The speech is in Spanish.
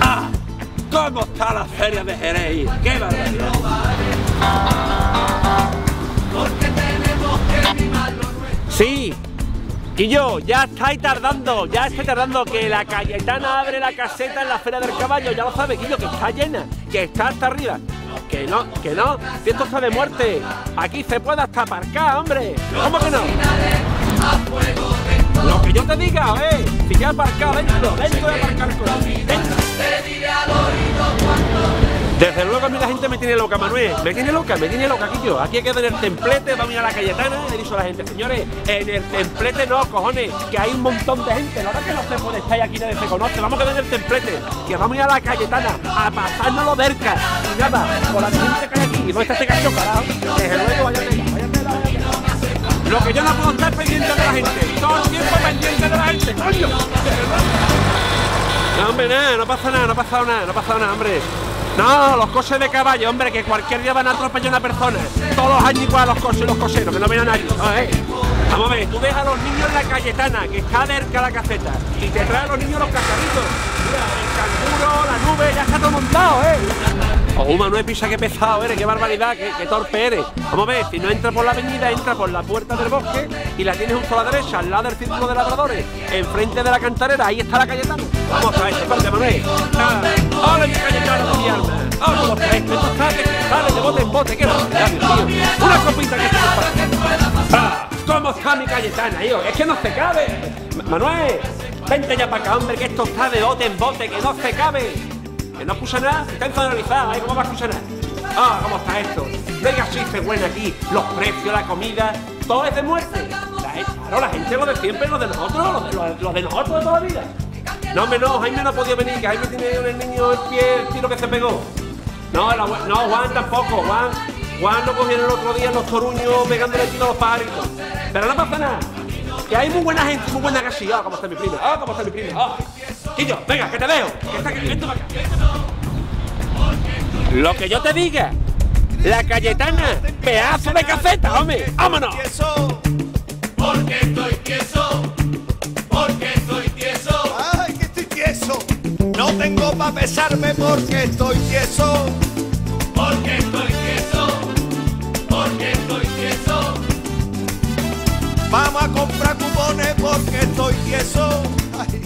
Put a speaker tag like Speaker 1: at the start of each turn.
Speaker 1: ¡Ah! ¿Cómo está la feria de Jerez? ¡Qué barbaridad! Sí, y yo, ya estáis tardando, ya estoy tardando que la Cayetana abre la caseta en la Feria del Caballo, ya lo sabe, Quillo, que está llena, que está hasta arriba. Que no, que no, si esto está de muerte, aquí se puede hasta aparcar, hombre. ¿Cómo que no? Lo que yo te diga, eh, si ya aparcado dentro, dentro de aparcar dentro. Desde luego a mí la gente me tiene loca, Manuel. Me tiene loca, me tiene loca yo. Aquí hay que tener templete, vamos a ir a la Cayetana. He dicho a la gente, señores, en el templete no, cojones, que hay un montón de gente. La verdad que no se puede estar aquí, nadie se conoce. Vamos a en el templete, que vamos a ir a la Cayetana a pasarnos los verca. Y nada, con la gente que hay aquí. Y no está este cacho parado. Desde luego, váyate, váyate, váyate. Lo que yo no puedo estar pendiente de la gente. Todo el tiempo pendiente de la gente, coño. No, hombre, nada, no pasa nada, no ha pasado nada, no ha pasado nada, hombre. No, los coches de caballo, hombre, que cualquier día van a atropellar a una persona. Todos los años igual los coches, los cocheros, que no ven a nadie. Vamos a ver, tú ves a los niños en la Cayetana, que está cerca la caseta, y te trae a los niños los cacharritos. Mira, el canguro, la nube, ya está todo montado, eh. Oh, Manuel Pisa, qué pesado eres, qué barbaridad, qué, torpe eres. Vamos a ver, si no entra por la avenida, entra por la puerta del bosque y la tienes justo a la derecha, al lado del círculo de ladradores, enfrente de la cantarera, ahí está la Cayetana. Vamos a ver, espérate, Manuel. Ah, ¡Hola, mi Cayetana, mi alma! ¡Hola, los tres! Esto está de bote en bote, qué barbaridad, Dios mío. Una copita que se. Ah, ¿Cómo está mi Cayetana, hijo? Es que no se cabe. Ma- Manuel, vente ya para acá, hombre, que esto está de bote en bote, que no se cabe. Que no escucha nada, está enzonerizada, ¿eh? ¿Cómo va a escuchar nada? Ah, ¿cómo está esto? Venga, sí, se buena aquí, los precios, la comida, todo es de muerte. Claro, la gente lo de siempre, lo de nosotros, lo de, nosotros de toda la vida. No, hombre, no, Jaime no podía venir, que Jaime tiene el niño el pie, el tiro que se pegó. No, no, Juan tampoco, Juan. Juan lo cogieron el otro día los toruños pegándole tiro a los pajaritos. Pero no pasa nada. Que hay muy buena gente, muy buena casi. Ah, cómo está mi prima. Ah, cómo está mi prima. Ah. Quillo, venga, que te veo. Que está. Lo que yo te diga. La Cayetana, pedazo de cafeta, hombre. ¡Vámonos!
Speaker 2: Porque estoy tieso, porque estoy tieso.
Speaker 3: ¡Ay, que estoy tieso! No tengo para pesarme porque estoy tieso.
Speaker 2: Porque estoy tieso, porque estoy tieso.
Speaker 3: Vamos a comprar cupones porque estoy tieso. Ay,